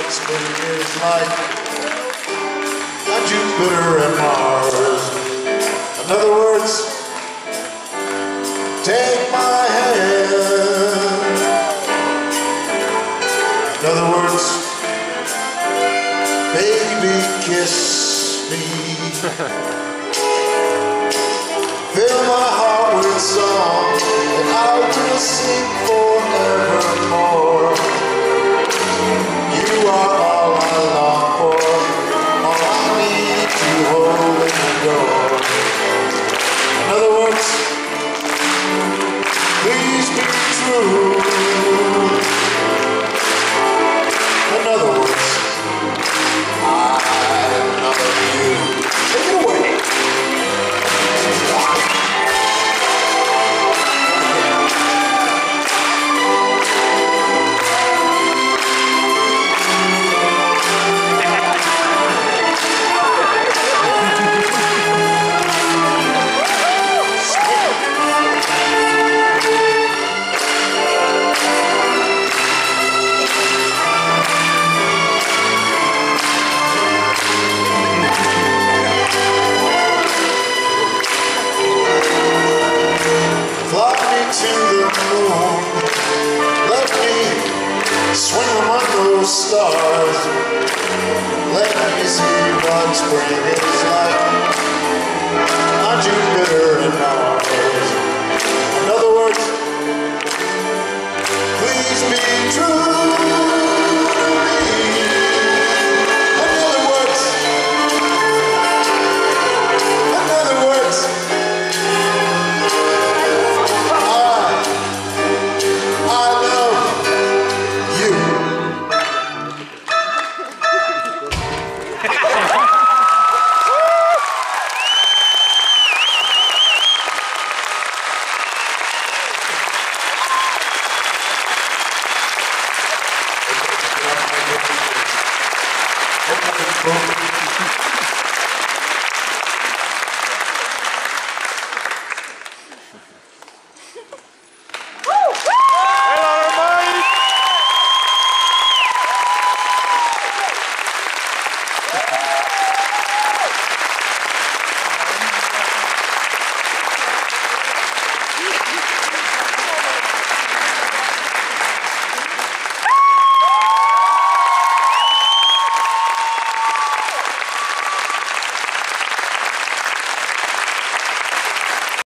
what spring is like on Jupiter and Mars. In other words, take my hand. In other words, baby, kiss me. Fill my heart with song, and I will just sing forevermore. Please be true. To the moon. Let me swing among those stars. Let me see what spring is like on Jupiter